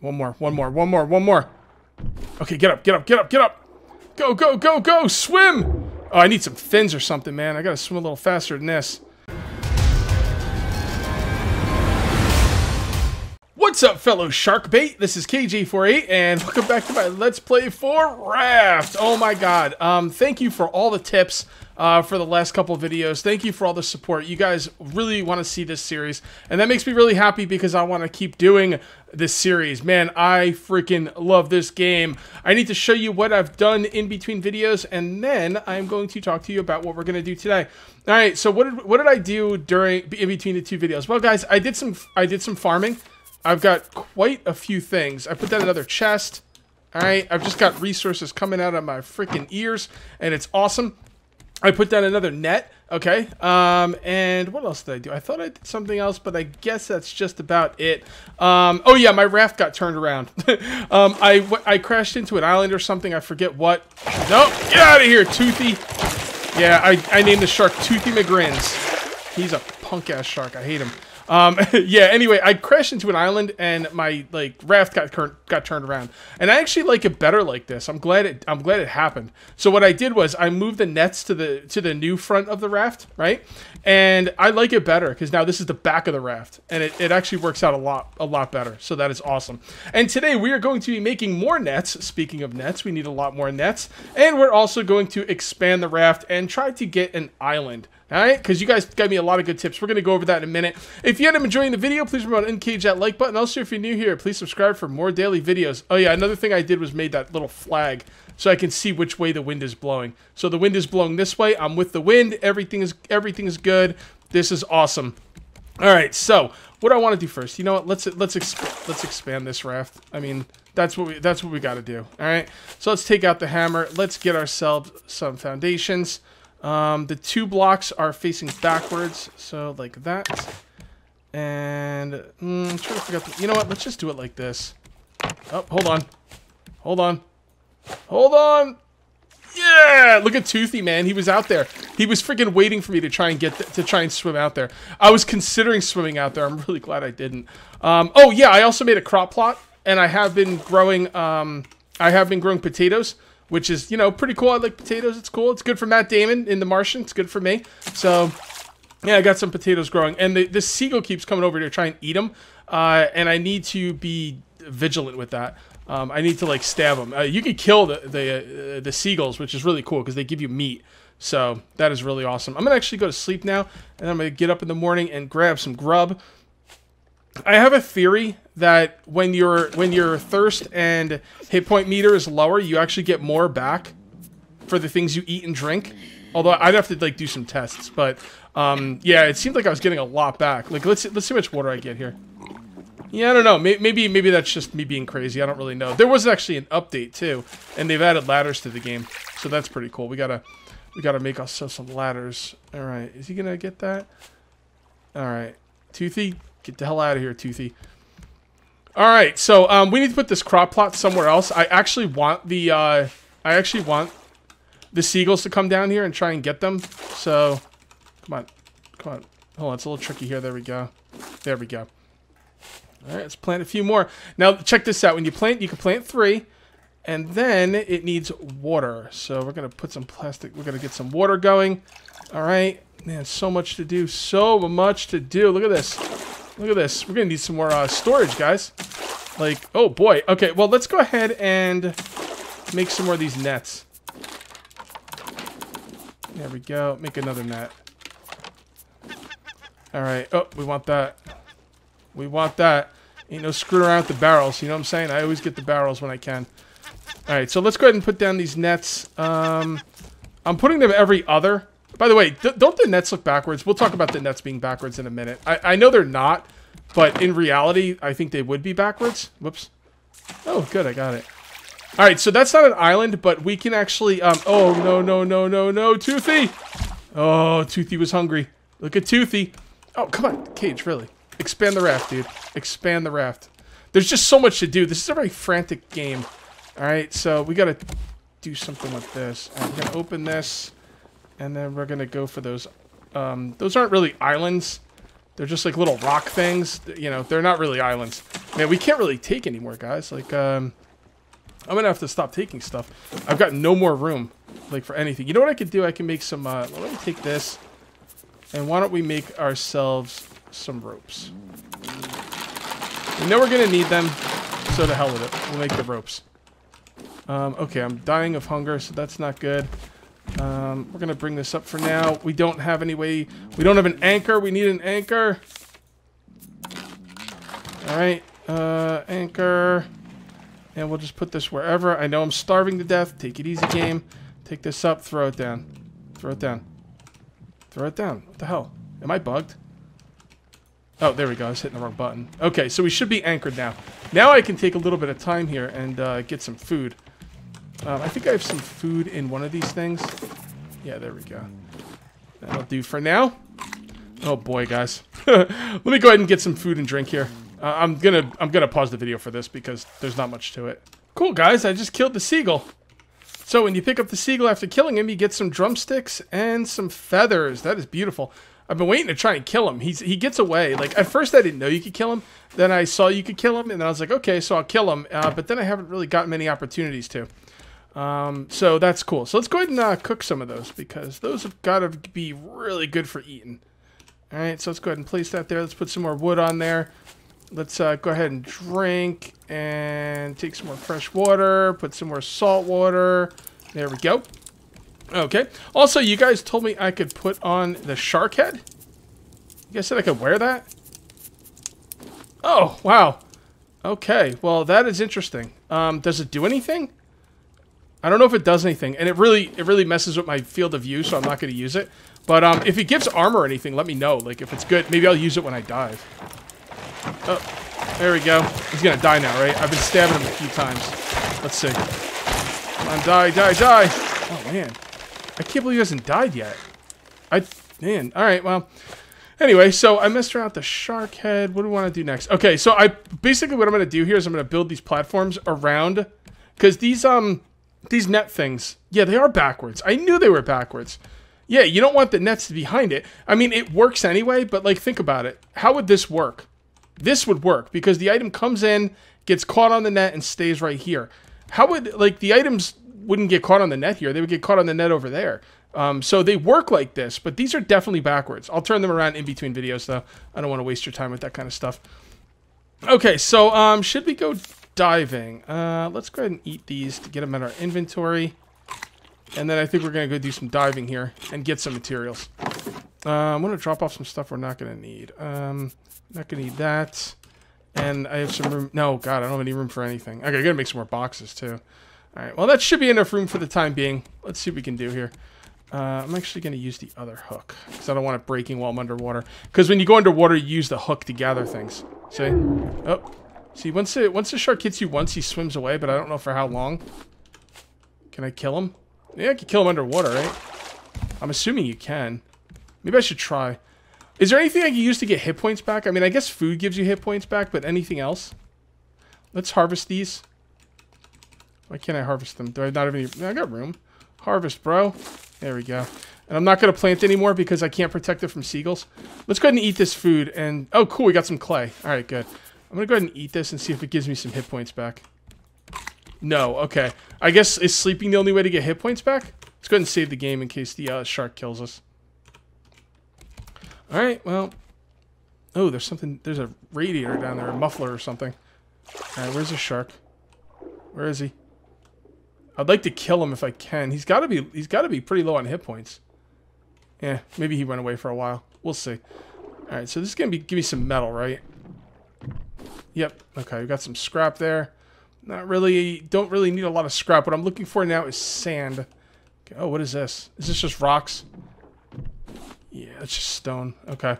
One more, one more, one more, one more. Okay, get up, get up, get up, get up. Go, go, go, go, swim! Oh, I need some fins or something, man. I gotta swim a little faster than this. What's up, fellow shark bait? This is Kage848, and welcome back to my Let's Play for Raft. Oh my god. Um, thank you for all the tips uh, for the last couple videos. Thank you for all the support. You guys really want to see this series, and that makes me really happy because I want to keep doing this series. Man, I freaking love this game. I need to show you what I've done in between videos, and then I'm going to talk to you about what we're going to do today. All right, so what did, what did I do during in between the two videos? Well, guys, I did some I did some farming. I've got quite a few things. I put that in another chest. All right, I've just got resources coming out of my freaking ears, and it's awesome. I put down another net, okay? Um, and what else did I do? I thought I did something else, but I guess that's just about it. Um, oh yeah, my raft got turned around. um, I, I crashed into an island or something. I forget what. No, get out of here, Toothy. Yeah, I, I named the shark Toothy McGrins. He's a punk-ass shark. I hate him. Um, yeah. Anyway, I crashed into an island and my like raft got got turned around, and I actually like it better like this. I'm glad it. I'm glad it happened. So what I did was I moved the nets to the to the new front of the raft, right? And I like it better because now this is the back of the raft, and it, it actually works out a lot a lot better. So that is awesome. And today we are going to be making more nets. Speaking of nets, we need a lot more nets, and we're also going to expand the raft and try to get an island. All right, because you guys gave me a lot of good tips. We're going to go over that in a minute. If you end up enjoying the video, please remember to engage that like button. Also, if you're new here, please subscribe for more daily videos. Oh, yeah, another thing I did was made that little flag so I can see which way the wind is blowing. So the wind is blowing this way. I'm with the wind. Everything is everything is good. This is awesome. All right, so what I want to do first, you know what? Let's let's exp let's expand this raft. I mean, that's what we that's what we got to do. All right, so let's take out the hammer. Let's get ourselves some foundations. Um, the two blocks are facing backwards, so like that. And mm, I'm trying to figure out. The, you know what? Let's just do it like this. Oh, hold on, hold on, hold on. Yeah, look at Toothy, man. He was out there. He was freaking waiting for me to try and get to try and swim out there. I was considering swimming out there. I'm really glad I didn't. Um, oh yeah, I also made a crop plot, and I have been growing. Um, I have been growing potatoes which is, you know, pretty cool. I like potatoes. It's cool. It's good for Matt Damon in The Martian. It's good for me. So, yeah, I got some potatoes growing. And the, the seagull keeps coming over to try and eat them. Uh, and I need to be vigilant with that. Um, I need to, like, stab them. Uh, you can kill the, the, uh, the seagulls, which is really cool because they give you meat. So, that is really awesome. I'm going to actually go to sleep now. And I'm going to get up in the morning and grab some grub. I have a theory that when your when your thirst and hit point meter is lower, you actually get more back for the things you eat and drink. Although I'd have to like do some tests, but um, yeah, it seemed like I was getting a lot back. Like let's let's see how much water I get here. Yeah, I don't know. Maybe maybe that's just me being crazy. I don't really know. There was actually an update too, and they've added ladders to the game, so that's pretty cool. We gotta we gotta make ourselves some ladders. All right, is he gonna get that? All right, Toothy, get the hell out of here, Toothy. All right, so um, we need to put this crop plot somewhere else. I actually want the uh, I actually want the seagulls to come down here and try and get them. So, come on, come on. Hold on, it's a little tricky here. There we go. There we go. All right, let's plant a few more. Now, check this out. When you plant, you can plant three, and then it needs water. So we're gonna put some plastic. We're gonna get some water going. All right, man, so much to do. So much to do. Look at this. Look at this. We're going to need some more uh, storage, guys. Like, oh boy. Okay, well, let's go ahead and make some more of these nets. There we go. Make another net. Alright. Oh, we want that. We want that. Ain't no screwing around with the barrels. You know what I'm saying? I always get the barrels when I can. Alright, so let's go ahead and put down these nets. Um, I'm putting them every other. By the way, don't the nets look backwards? We'll talk about the nets being backwards in a minute. I, I know they're not, but in reality, I think they would be backwards. Whoops. Oh, good, I got it. All right, so that's not an island, but we can actually... Um, oh, no, no, no, no, no, Toothy! Oh, Toothy was hungry. Look at Toothy. Oh, come on, Kage, really. Expand the raft, dude. Expand the raft. There's just so much to do. This is a very frantic game. All right, so we got to do something with this. We're going to open this. And then we're going to go for those. Um, those aren't really islands. They're just like little rock things. You know, they're not really islands. Man, we can't really take anymore, guys. Like, um, I'm gonna have to stop taking stuff. I've got no more room, like, for anything. You know what I could do? I can make some, uh, let me take this. And why don't we make ourselves some ropes? We know we're gonna need them, so to hell with it. We'll make the ropes. Um, okay, I'm dying of hunger, so that's not good. Um, we're gonna bring this up for now. We don't have any way. We don't have an anchor. We need an anchor. All right, uh, anchor, and we'll just put this wherever. I know I'm starving to death. Take it easy, game. Take this up. Throw it down. Throw it down. Throw it down. What the hell? Am I bugged? Oh, there we go. I was hitting the wrong button. Okay, so we should be anchored now. Now I can take a little bit of time here and uh, get some food. Um, I think I have some food in one of these things. Yeah, there we go. That'll do for now. Oh boy, guys. Let me go ahead and get some food and drink here. Uh, I'm gonna I'm gonna pause the video for this because there's not much to it. Cool, guys. I just killed the seagull. So when you pick up the seagull after killing him, you get some drumsticks and some feathers. That is beautiful. I've been waiting to try and kill him. He's he gets away. Like at first I didn't know you could kill him. Then I saw you could kill him, and then I was like, okay, so I'll kill him. Uh, but then I haven't really gotten many opportunities to. Um, so that's cool. So let's go ahead and uh, cook some of those because those have got to be really good for eating. All right, so let's go ahead and place that there. Let's put some more wood on there. Let's uh, go ahead and drink and take some more fresh water. Put some more salt water. There we go. Okay. Also, you guys told me I could put on the shark head. You guys said I could wear that? Oh, wow. Okay. Well, that is interesting. Um, does it do anything? I don't know if it does anything, and it really it really messes with my field of view, so I'm not going to use it. But um, if it gives armor or anything, let me know. Like, if it's good, maybe I'll use it when I dive. Oh, there we go. He's going to die now, right? I've been stabbing him a few times. Let's see. Come on, die, die, die. Oh, man. I can't believe he hasn't died yet. I, man. All right, well. Anyway, so I messed around with the shark head. What do we want to do next? Okay, so I basically what I'm going to do here is I'm going to build these platforms around because these um these net things, yeah, they are backwards. I knew they were backwards. Yeah, you don't want the nets to behind it. I mean, it works anyway, but like, think about it. How would this work? This would work because the item comes in, gets caught on the net, and stays right here. How would, like, the items wouldn't get caught on the net here. They would get caught on the net over there. Um, so they work like this, but these are definitely backwards. I'll turn them around in between videos, though. I don't want to waste your time with that kind of stuff. Okay, so um, should we go diving. Uh, let's go ahead and eat these to get them in our inventory. And then I think we're going to go do some diving here and get some materials. Uh, I'm going to drop off some stuff we're not going to need. Um, not going to need that. And I have some room. No, God, I don't have any room for anything. Okay, I got to make some more boxes, too. All right, well, that should be enough room for the time being. Let's see what we can do here. Uh, I'm actually going to use the other hook because I don't want it breaking while I'm underwater. Because when you go underwater, you use the hook to gather things. See? Oh, See, once it once the shark hits you once, he swims away, but I don't know for how long. Can I kill him? Yeah, I can kill him underwater, right? I'm assuming you can. Maybe I should try. Is there anything I can use to get hit points back? I mean, I guess food gives you hit points back, but anything else? Let's harvest these. Why can't I harvest them? Do I not have any... I got room. Harvest, bro. There we go. And I'm not going to plant anymore because I can't protect it from seagulls. Let's go ahead and eat this food. And Oh, cool. We got some clay. All right, good. I'm gonna go ahead and eat this and see if it gives me some hit points back. No, okay. I guess, is sleeping the only way to get hit points back? Let's go ahead and save the game in case the uh, shark kills us. Alright, well. Oh, there's something, there's a radiator down there, a muffler or something. Alright, where's the shark? Where is he? I'd like to kill him if I can. He's gotta be, he's gotta be pretty low on hit points. Yeah, maybe he went away for a while. We'll see. Alright, so this is gonna be, give me some metal, right? Yep. Okay, we got some scrap there. Not really, don't really need a lot of scrap. What I'm looking for now is sand. Okay, oh, what is this? Is this just rocks? Yeah, it's just stone. Okay.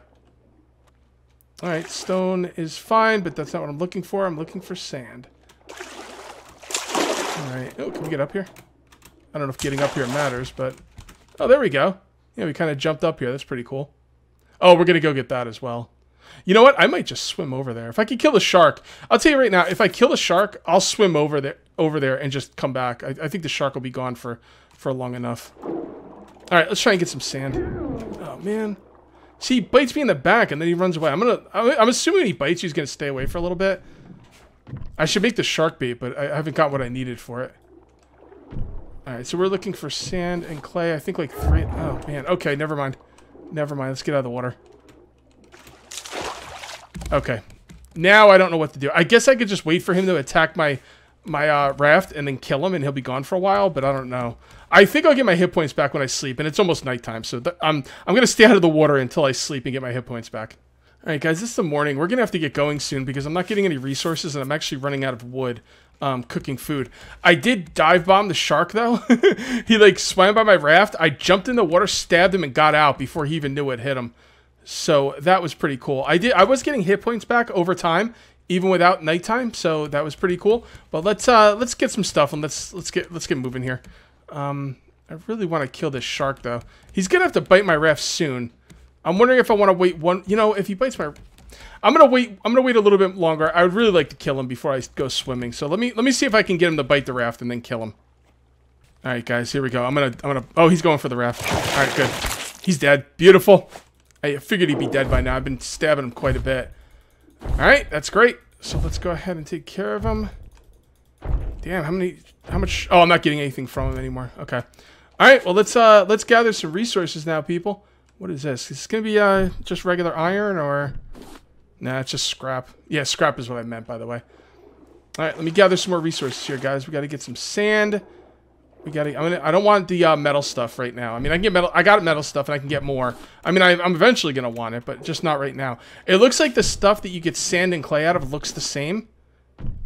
Alright, stone is fine, but that's not what I'm looking for. I'm looking for sand. Alright. Oh, can we get up here? I don't know if getting up here matters, but... Oh, there we go. Yeah, we kind of jumped up here. That's pretty cool. Oh, we're going to go get that as well. You know what? I might just swim over there. If I could kill the shark, I'll tell you right now, if I kill the shark, I'll swim over there over there and just come back. I, I think the shark will be gone for, for long enough. All right, let's try and get some sand. Oh, man. See, he bites me in the back and then he runs away. I'm gonna. I'm, I'm assuming he bites you, he's gonna stay away for a little bit. I should make the shark bait, but I haven't got what I needed for it. Alright, so we're looking for sand and clay. I think like three... Oh, man. Okay, never mind. Never mind. Let's get out of the water. Okay. Now I don't know what to do. I guess I could just wait for him to attack my my uh, raft and then kill him and he'll be gone for a while, but I don't know. I think I'll get my hit points back when I sleep, and it's almost nighttime, so I'm, I'm going to stay out of the water until I sleep and get my hit points back. Alright guys, this is the morning. We're going to have to get going soon because I'm not getting any resources and I'm actually running out of wood um, cooking food. I did dive bomb the shark though. he like swam by my raft. I jumped in the water, stabbed him, and got out before he even knew it hit him. So that was pretty cool. I did. I was getting hit points back over time, even without nighttime. So that was pretty cool. But let's uh, let's get some stuff and let's let's get let's get moving here. Um, I really want to kill this shark though. He's gonna have to bite my raft soon. I'm wondering if I want to wait one. You know, if he bites my, I'm gonna wait. I'm gonna wait a little bit longer. I would really like to kill him before I go swimming. So let me let me see if I can get him to bite the raft and then kill him. All right, guys, here we go. I'm gonna I'm gonna. Oh, he's going for the raft. All right, good. He's dead. Beautiful. I figured he'd be dead by now. I've been stabbing him quite a bit. All right, that's great. So let's go ahead and take care of him. Damn, how many? How much? Oh, I'm not getting anything from him anymore. Okay. All right. Well, let's uh let's gather some resources now, people. What is this? Is this going to be uh, just regular iron or... Nah, it's just scrap. Yeah, scrap is what I meant, by the way. All right, let me gather some more resources here, guys. We got to get some sand. We got to... I mean, I don't want the uh, metal stuff right now. I mean, I can get metal... I got metal stuff, and I can get more. I mean, I, I'm eventually going to want it, but just not right now. It looks like the stuff that you get sand and clay out of looks the same.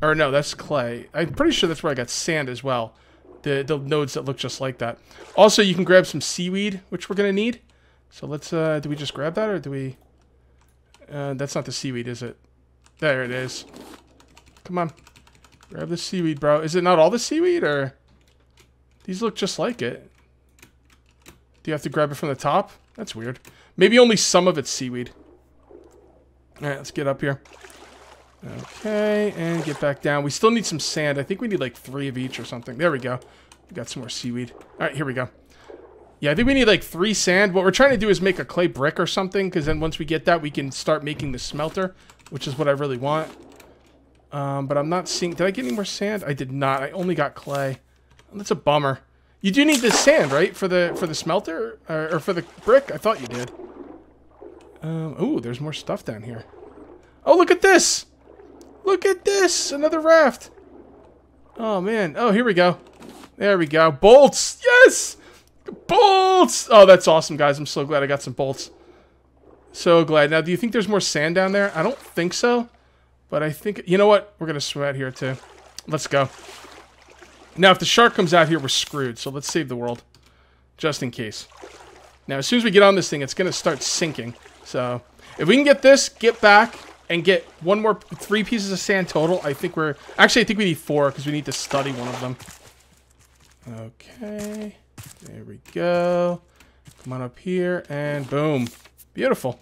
Or no, that's clay. I'm pretty sure that's where I got sand as well. The, the nodes that look just like that. Also, you can grab some seaweed, which we're going to need. So let's, uh, do we just grab that or do we... Uh, that's not the seaweed, is it? There it is. Come on. Grab the seaweed, bro. Is it not all the seaweed or... These look just like it. Do you have to grab it from the top? That's weird. Maybe only some of it's seaweed. Alright, let's get up here. Okay, and get back down. We still need some sand. I think we need like three of each or something. There we go. We got some more seaweed. Alright, here we go. Yeah, I think we need like three sand. What we're trying to do is make a clay brick or something, because then once we get that, we can start making the smelter, which is what I really want. Um, but I'm not seeing... Did I get any more sand? I did not. I only got clay. That's a bummer. You do need the sand, right? For the for the smelter? Or, or for the brick? I thought you did. Um, oh, there's more stuff down here. Oh, look at this! Look at this! Another raft! Oh, man. Oh, here we go. There we go. Bolts! Yes! Bolts! Oh, that's awesome, guys. I'm so glad I got some bolts. So glad. Now, do you think there's more sand down there? I don't think so. But I think... You know what? We're going to swim out here, too. Let's go. Now, if the shark comes out here, we're screwed. So let's save the world. Just in case. Now, as soon as we get on this thing, it's going to start sinking. So, if we can get this, get back, and get one more... Three pieces of sand total, I think we're... Actually, I think we need four, because we need to study one of them. Okay... There we go. Come on up here, and boom. Beautiful.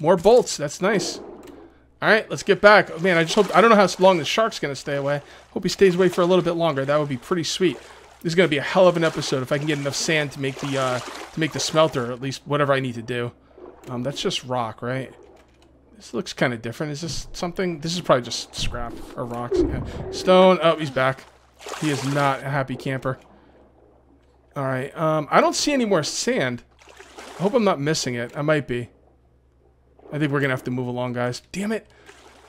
More bolts. That's nice. All right, let's get back. Man, I just hope... I don't know how long the shark's to stay away. Hope he stays away for a little bit longer. That would be pretty sweet. This is to be a hell of an episode if I can get enough sand to make the uh, to make the smelter, or at least whatever I need to do. Um, that's just rock, right? This looks kind of different. Is this something? This is probably just scrap or rocks. Yeah. Stone. Oh, he's back. He is not a happy camper. Alright, um, I don't see any more sand. I hope I'm not missing it. I might be. I think we're gonna have to move along, guys. Damn it.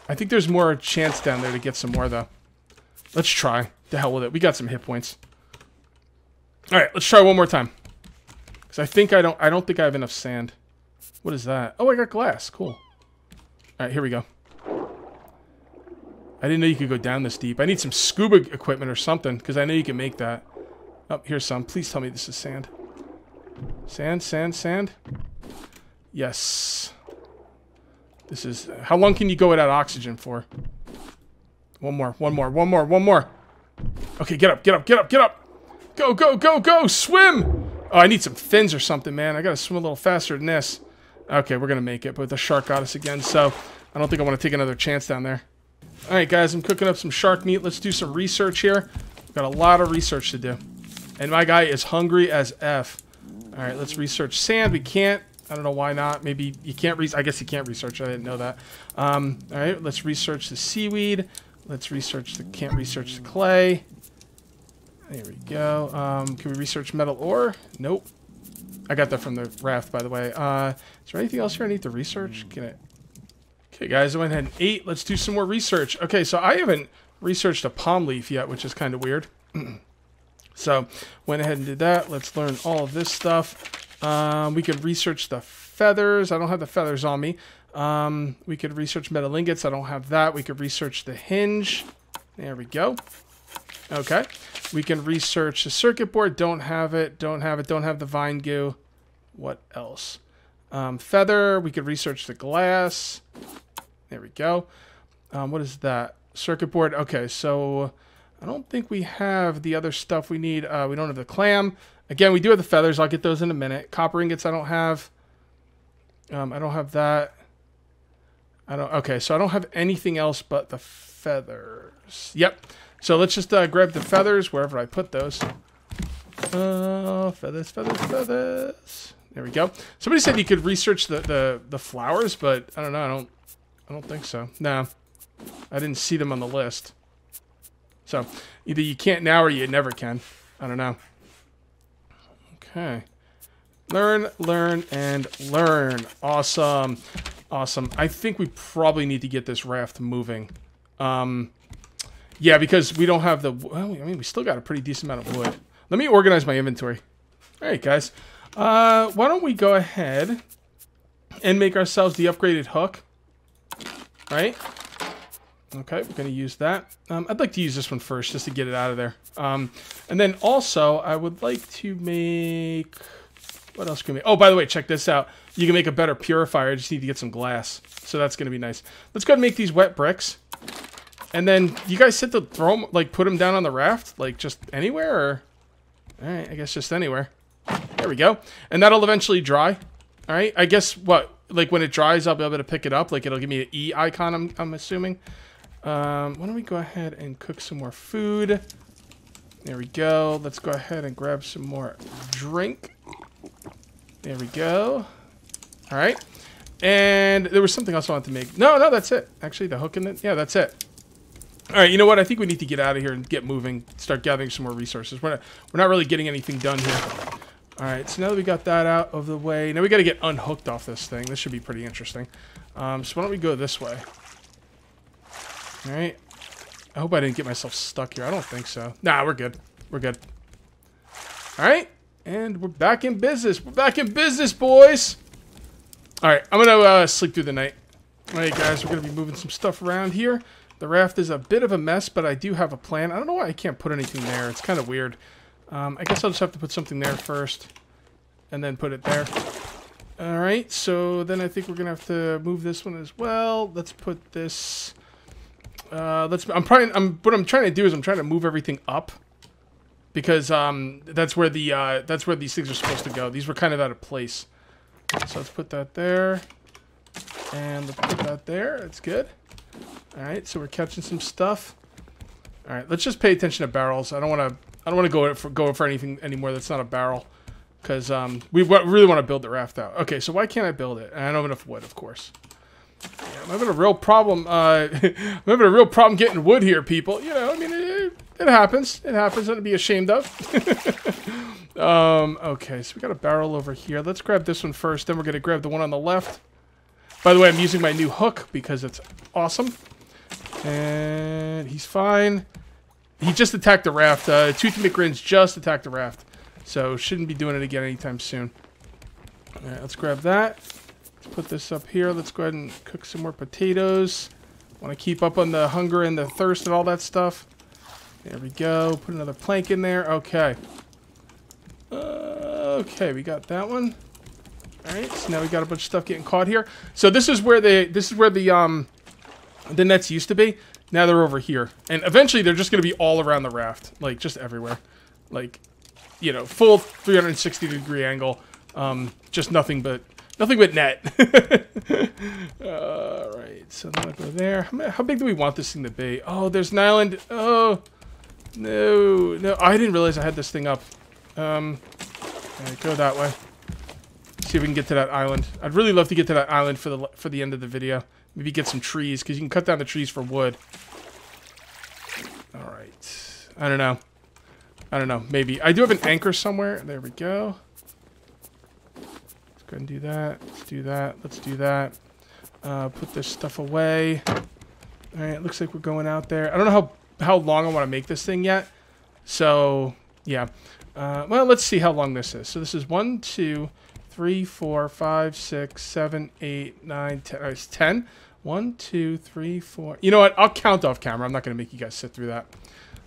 I think there's more chance down there to get some more, though. Let's try. The hell with it. We got some hit points. Alright, let's try one more time. Because I think I don't I don't think I have enough sand. What is that? Oh, I got glass. Cool. Alright, here we go. I didn't know you could go down this deep. I need some scuba equipment or something, because I know you can make that. Oh, here's some. Please tell me this is sand. Sand, sand, sand. Yes. This is... How long can you go without oxygen for? One more, one more, one more, one more. Okay, get up, get up, get up, get up. Go, go, go, go, swim. Oh, I need some fins or something, man. I gotta swim a little faster than this. Okay, we're gonna make it, but the shark got us again, so I don't think I want to take another chance down there. Alright, guys, I'm cooking up some shark meat. Let's do some research here. We've got a lot of research to do. And my guy is hungry as F. All right, let's research sand. We can't. I don't know why not. Maybe you can't. Re I guess you can't research. I didn't know that. Um, all right, let's research the seaweed. Let's research the, can't research the clay. There we go. Um, can we research metal ore? Nope. I got that from the raft, by the way. Uh, is there anything else here I need to research? Can it? Okay, guys, I went ahead and ate. Let's do some more research. Okay, so I haven't researched a palm leaf yet, which is kind of weird. so, went ahead and did that. Let's learn all of this stuff. Um, we could research the feathers. I don't have the feathers on me. Um, we could research metal ingots. I don't have that. We could research the hinge. There we go. Okay. We can research the circuit board. Don't have it. Don't have it. Don't have the vine goo. What else? Um, feather. We could research the glass. There we go. Um, what is that? Circuit board. Okay, so I don't think we have the other stuff we need. Uh, we don't have the clam. Again, we do have the feathers. I'll get those in a minute. Copper ingots I don't have. Um, I don't have that. I don't. Okay, so I don't have anything else but the feathers. Yep. So let's just uh, grab the feathers wherever I put those. Uh, feathers, feathers, feathers. There we go. Somebody said you could research the, the, the flowers, but I don't know. I don't I don't think so. No. I didn't see them on the list. So either you can't now or you never can. I don't know. Okay. Learn, learn, and learn. Awesome. Awesome. I think we probably need to get this raft moving. Um, yeah, because we don't have the... Well, I mean, we still got a pretty decent amount of wood. Let me organize my inventory. All right, guys. Uh, why don't we go ahead and make ourselves the upgraded hook. Right? Okay, we're going to use that. Um, I'd like to use this one first, just to get it out of there. Um, and then also, I would like to make... What else can we... Oh, by the way, check this out. You can make a better purifier. I just need to get some glass. So that's going to be nice. Let's go and make these wet bricks. And then, you guys sit to throw them, like, put them down on the raft? Like, just anywhere, or... Alright, I guess just anywhere. There we go. And that'll eventually dry. Alright, I guess, what, like, when it dries, I'll be able to pick it up. Like, it'll give me an E icon, I'm, I'm assuming. Um, why don't we go ahead and cook some more food? There we go. Let's go ahead and grab some more drink. There we go. All right. And there was something else I wanted to make. No, no, that's it. Actually, the hook in it. Yeah, that's it. All right, you know what? I think we need to get out of here and get moving. Start we're some more resources. We're not, we're not really getting anything done here. All right, so now that we got that out of the way, now we got to get unhooked off this thing. This should be pretty interesting. Um, so why don't we go this way? All right. I hope I didn't get myself stuck here. I don't think so. Nah, we're good. We're good. All right. And we're back in business. We're back in business, boys. All right. I'm to uh, sleep through the night. All right, guys. We're to be moving some stuff around here. The raft is a bit of a mess, but I do have a plan. I don't know why I can't put anything there. It's kind of weird. Um, I guess I'll just have to put something there first. And then put it there. Alright, so then I think we're going to have to move this one as well. Let's put this... Uh, let's. I'm trying. I'm. What I'm trying to do is I'm trying to move everything up, because um, that's where the uh, that's where these things are supposed to go. These were kind of out of place. So let's put that there, and let's put that there. That's good. All right. So we're catching some stuff. All right. Let's just pay attention to barrels. I don't want to. I don't want to go for go for anything anymore that's not a barrel, because um, we really want to build the raft out. Okay. So why can't I build it? And I don't have enough wood, of course. Yeah, I'm having a real problem. Uh, I'm having a real problem getting wood here, people. You know, I mean, it, it happens. It happens. To be ashamed of. um, okay, so we got a barrel over here. Let's grab this one first. Then we're gonna grab the one on the left. By the way, I'm using my new hook because it's awesome. And he's fine. He just attacked the raft. Uh, Toothy McGrin's just attacked the raft. So shouldn't be doing it again anytime soon. Alright, let's grab that put this up here. Let's go ahead and cook some more potatoes. Want to keep up on the hunger and the thirst and all that stuff. There we go. Put another plank in there. Okay. Uh, okay, we got that one. All right, so now we got a bunch of stuff getting caught here. So this is where the this is where the um the nets used to be. Now they're over here, and eventually they're just going to be all around the raft, like just everywhere, like you know, full 360 degree angle. Um, just nothing but Nothing but net. Alright, so now go there. How, big do we want this thing to be? Oh, there's an island. Oh, no. No, I didn't realize I had this thing up. Um, right, go that way. See if we can get to that island. I'd really love to get to that island for the for the end of the video. Maybe get some trees, because you can cut down the trees for wood. All right. I don't know. I don't know. Maybe. I do have an anchor somewhere. There we go. Go and do that. Let's do that. Let's do that. Uh, put this stuff away. All right. Looks like we're going out there. I don't know how, how long I want to make this thing yet. So, yeah. Uh, well, let's see how long this is. So this is one, two, three, four, five, six, seven, eight, nine, ten. Oh, it's ten. One, two, three, four. You know what? I'll count off camera. I'm not going to make you guys sit through that.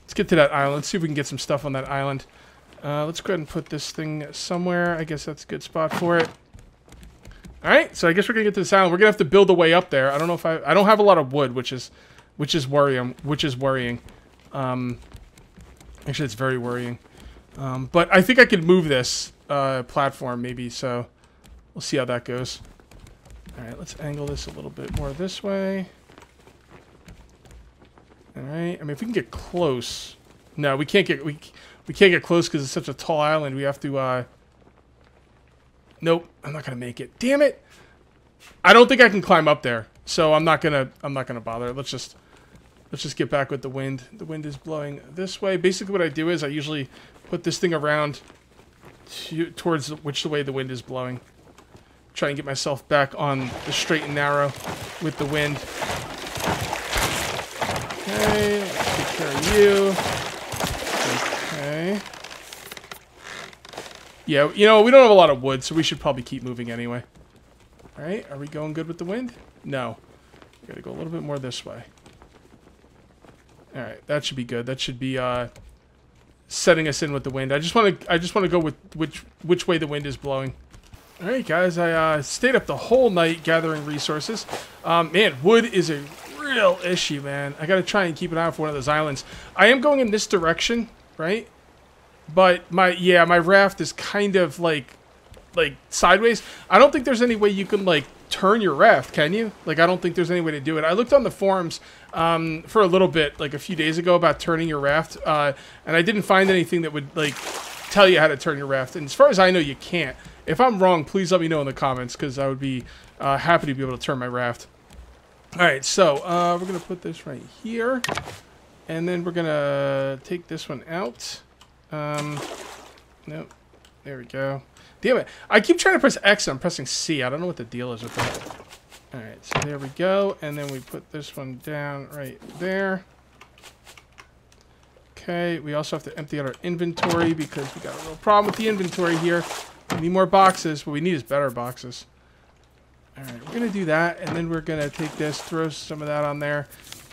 Let's get to that island. Let's see if we can get some stuff on that island. Uh, let's go ahead and put this thing somewhere. I guess that's a good spot for it. All right, so I guess we're gonna get to this island. We're gonna have to build a way up there. I don't know if I I don't have a lot of wood, which is which is worrying. Which is worrying. Um, actually, it's very worrying. Um, but I think I could move this uh, platform maybe. So we'll see how that goes. All right, let's angle this a little bit more this way. All right. I mean, if we can get close. No, we can't get we we can't get close because it's such a tall island. We have to. uh Nope, I'm not gonna make it. Damn it! I don't think I can climb up there, so I'm not gonna I'm not gonna bother. Let's just let's just get back with the wind. The wind is blowing this way. Basically, what I do is I usually put this thing around to, towards which the way the wind is blowing. Try and get myself back on the straight and narrow with the wind. Okay, take care of you. Okay. Yeah, you know, we don't have a lot of wood, so we should probably keep moving anyway. Alright, are we going good with the wind? No. We gotta go a little bit more this way. Alright, that should be good. That should be, uh, setting us in with the wind. I just want to, I just want to go with which, which way the wind is blowing. Alright, guys, I, uh, stayed up the whole night gathering resources. Um, man, wood is a real issue, man. I gotta try and keep an eye out for one of those islands. I am going in this direction, right? But my yeah, my raft is kind of like like sideways. I don't think there's any way you can like turn your raft, can you? Like I don't think there's any way to do it. I looked on the forums um, for a little bit, like a few days ago, about turning your raft, uh, and I didn't find anything that would like tell you how to turn your raft. And as far as I know, you can't. If I'm wrong, please let me know in the comments because I would be uh, happy to be able to turn my raft. All right, so uh, we're gonna put this right here, and then we're gonna take this one out. Um, nope. There we go. Damn it! I keep trying to press X. I'm pressing C. I don't know what the deal is with that. All right, so there we go, and then we put this one down right there. Okay, we also have to empty out our inventory because we got a little problem with the inventory here. We need more boxes. What we need is better boxes. Alright, we're going to do that, and then we're going to take this, throw some of that on there.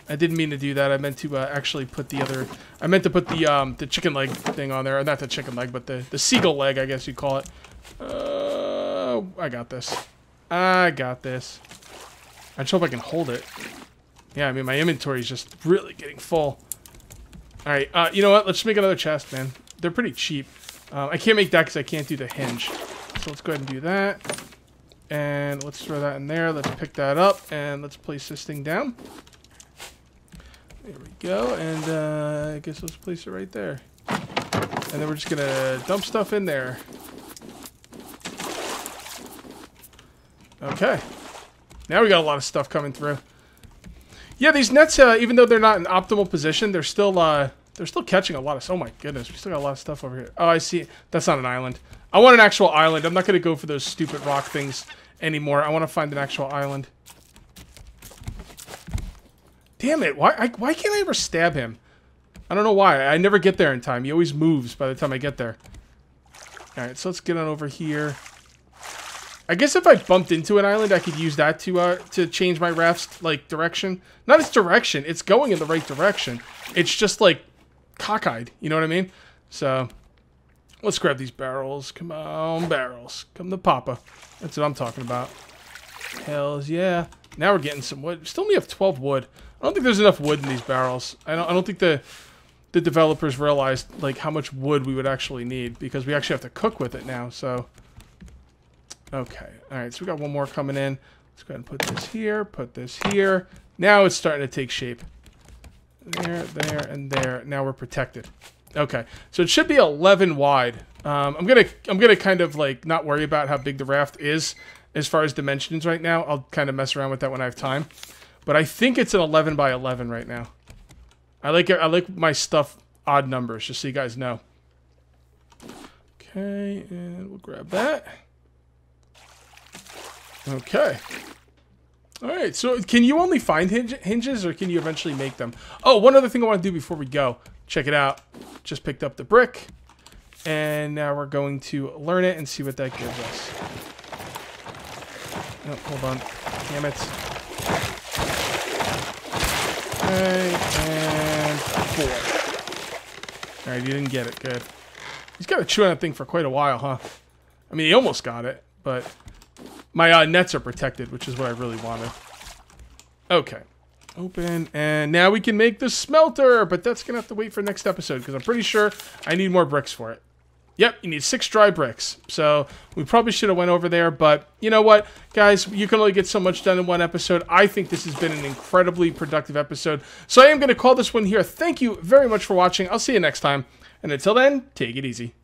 I didn't mean to do that. I meant to uh, actually put the other... I meant to put the um, the chicken leg thing on there. Not the chicken leg, but the, the seagull leg, I guess you'd call it. Uh, I got this. I got this. I just hope I can hold it. Yeah, I mean, my inventory is just really getting full. Alright, uh, you know what? Let's make another chest, man. They're pretty cheap. Uh, I can't make that because I can't do the hinge. So let's go ahead and do that. And let's throw that in there. Let's pick that up and let's place this thing down. There we go. And uh, I guess let's place it right there. And then we're just to dump stuff in there. Okay. Now we got a lot of stuff coming through. Yeah, these nets, uh, even though they're not in optimal position, they're still uh, they're still catching a lot of... Oh my goodness, we still got a lot of stuff over here. Oh, I see. That's not an island. I want an actual island. I'm not to go for those stupid rock things anymore. I want to find an actual island. Damn it. Why, I, why can't I ever stab him? I don't know why. I never get there in time. He always moves by the time I get there. Alright, so let's get on over here. I guess if I bumped into an island, I could use that to uh, to change my raft's like direction. Not its direction. It's going in the right direction. It's just like cockeyed. You know what I mean? So let's grab these barrels. Come on, barrels. Come to Papa. That's what I'm talking about. Hells yeah. Now we're getting some wood. Still only have 12 wood. I don't think there's enough wood in these barrels. I don't, I don't think the the developers realized like how much wood we would actually need because we actually have to cook with it now. So, okay. All right. So we got one more coming in. Let's go ahead and put this here. Put this here. Now it's starting to take shape. There, there, and there. Now we're protected. Okay, so it should be 11 wide. Um, I'm gonna I'm gonna kind of like not worry about how big the raft is as far as dimensions right now. I'll kind of mess around with that when I have time. But I think it's an 11 by 11 right now. I like. I like my stuff odd numbers, just so you guys know. Okay, and we'll grab that. Okay. All right, so can you only find hinge hinges or can you eventually make them? Oh, one other thing I want to do before we go. Check it out. Just picked up the brick. And now we're going to learn it and see what that gives us. Oh, hold on. Damn it. Okay, and four. Alright, you didn't get it. Good. He's got to chew on that thing for quite a while, huh? I mean, he almost got it, but my uh, nets are protected, which is what I really wanted. Okay. Open, and now we can make the smelter, but that's going to have to wait for next episode, because I'm pretty sure I need more bricks for it. Yep, you need six dry bricks. So we probably should have went over there, but you know what, guys, you can only get so much done in one episode. I think this has been an incredibly productive episode. So I am going to call this one here. Thank you very much for watching. I'll see you next time. And until then, take it easy.